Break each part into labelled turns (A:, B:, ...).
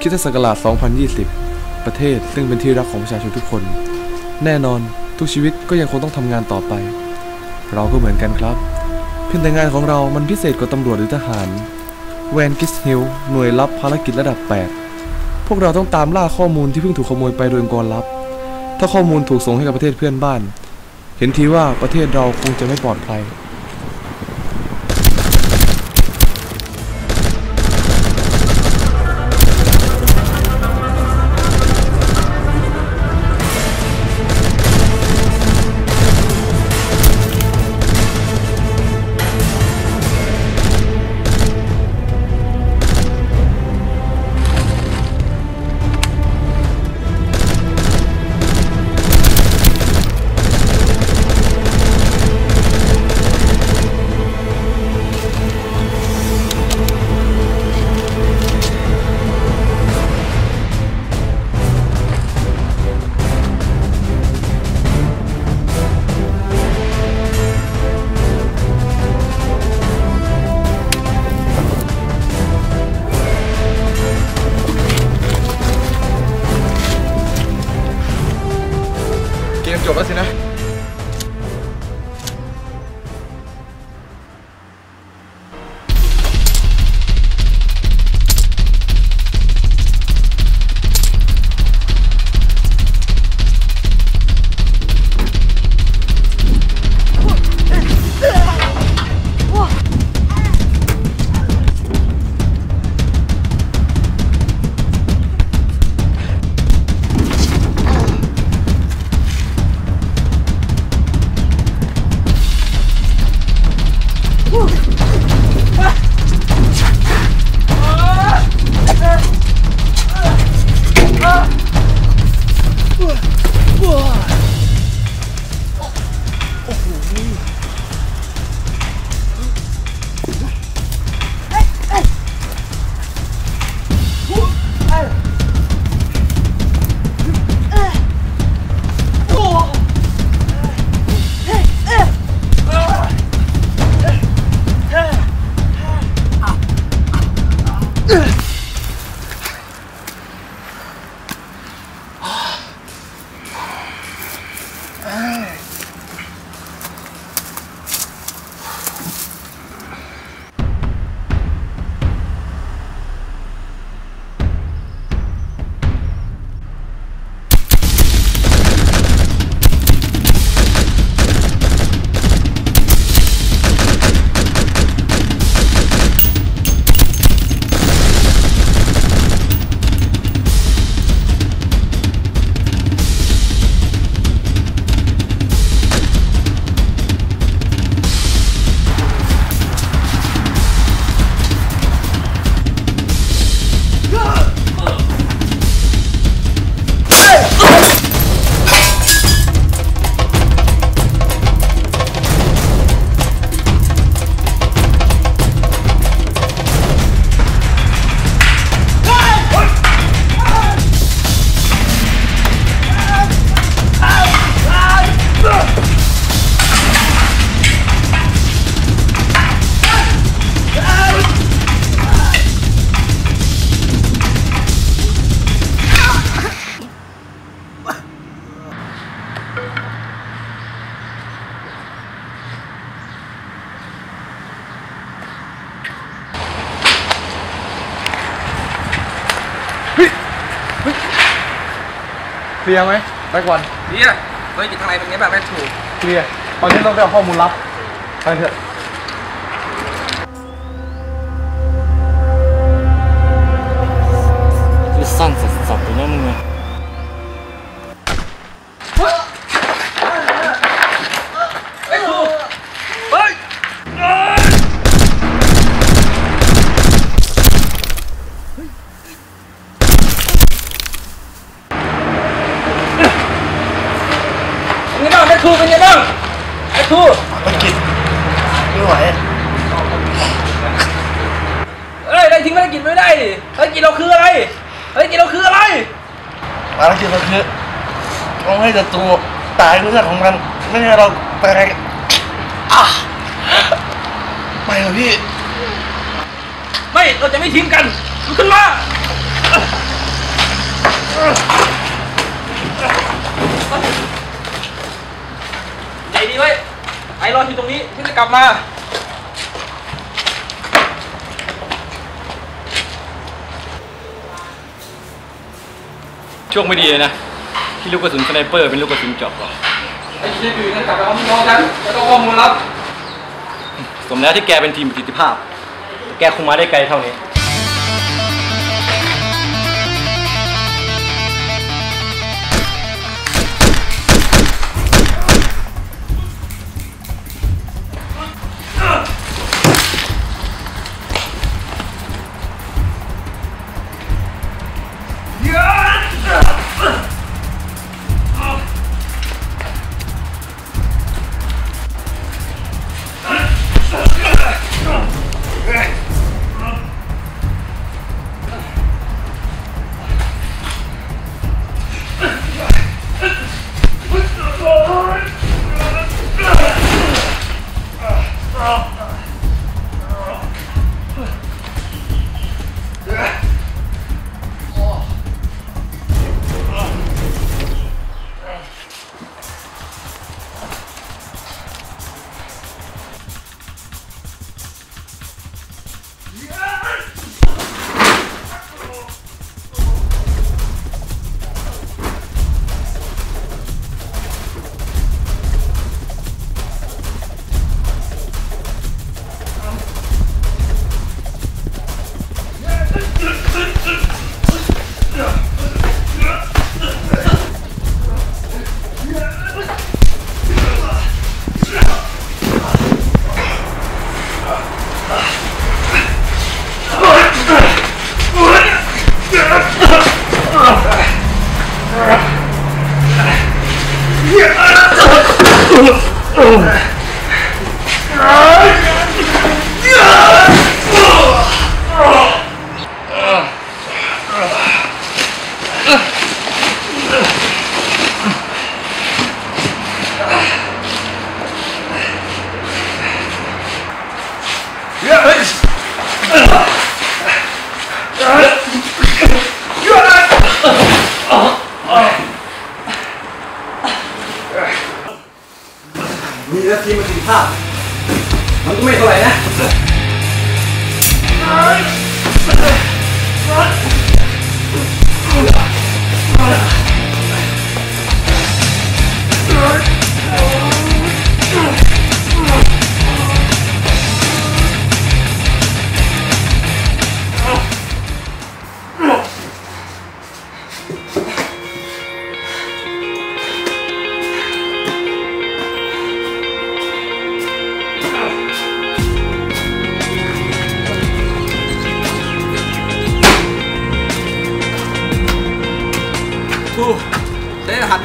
A: คิดศักราช 2020 ประเทศซึ่งเป็นที่รักของประชาชนทุกคน แน่นอนทุกชีวิตก็ยังคงต้องทำงานต่อไป เราก็เหมือนกันครับ เพียงแต่งานของเรามันพิเศษกว่าตำรวจหรือทหาร แวนกิสฮิลหน่วยลับภารกิจระดับ 8 พวกเราต้องตามล่าข้อมูลที่เพิ่งถูกขโมยไปโดยองค์กรลับ ถ้าข้อมูลถูกส่งให้กับประเทศเพื่อนบ้าน เห็นทีว่าประเทศเราคงจะไม่ปลอดภัย เลียร์ไหมไปก่อน
B: เนี่ยเฮ้ยอยู่ทางไหนเป็นไงแบบไม่ถูก
A: เคลียร์ตอนนี้ต้องไปเอาข้อมูลลับไปเถอะ
C: จะ เป็
B: นไงบ้างไม่ถูกเป็นไงบ้างไม่ถูก
C: ไม่กินไม่ไหว
B: เอ้ยได้ทิ้งภารกิจไม่ได้ดิภารกิจเราคืออะไรภารกิจเราคืออะไร
C: ภารกิจเราคือต้องให้ศัตรูตายด้วยเลือดของมันไม่ให้เราตายอะไม่เหรอพี่
B: ไม่ เราจะไม่ทิ้งกันลุกขึ้นมา
C: ไใจ
B: ดีไว้ ไอ รออยู่ตรงนี้พี่จะกลับมา
D: โชคไม่ดีเลยนะ ที่ลูกกระสุนสไนเปอร์เป็นลูกกระสุนเจอบหรอก
B: ไอ้เชี่ยอยู่นั่นกลับไปเอาพี่น้องฉันแล้วก็ข้อมูลลับ
D: สมแล้วที่แกเป็นทีมประสิทธิภาพ แกคงมาได้ไกลเท่านี้ มี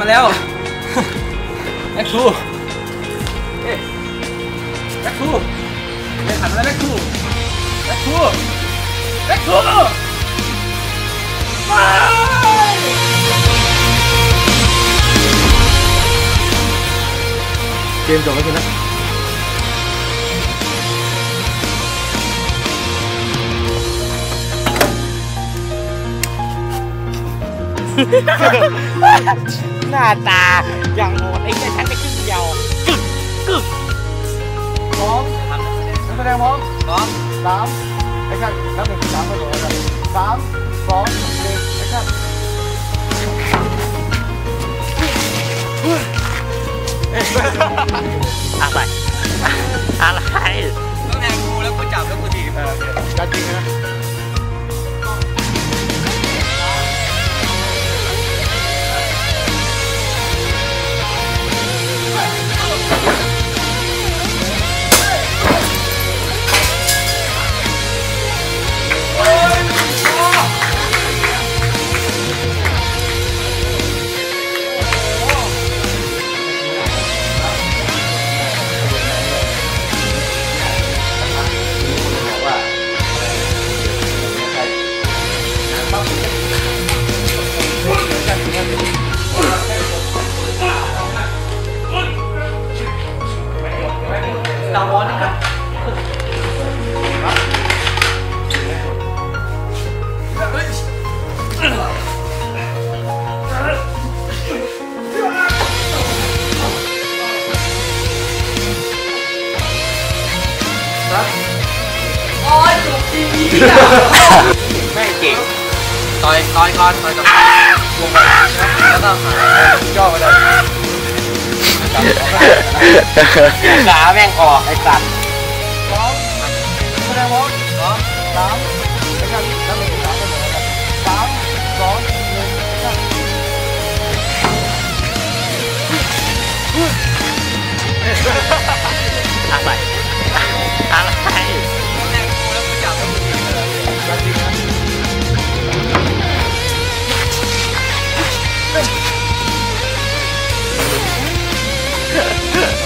D: มา
B: แล้วแม็กคูเอ๊ะแม็กครูได้รหัสมาแล้วแม็กครูแม็กครูแม็กคูมา
E: เกมจบแล้วใช่ไหม
F: หน้าตาอย่างโหดไอ้เนี่ยฉันไปครึ่งเดียว
E: พร้อมนักแสดงพร้อมพร้อมสาม action นับหนึ่งถึงสามก็จบแล้วกันสามสองหนึ่ง action อะ
F: ไร อ
B: ยหลบดี
F: แม่งเก่งต่อยต่อยก่อนต่อยก่อนวงแล้วก็หาย่อไปเลยขาแม่งออกไอ้สัตว์สอมแสดงว่าสองสามแล้วก็แล้วสามสอง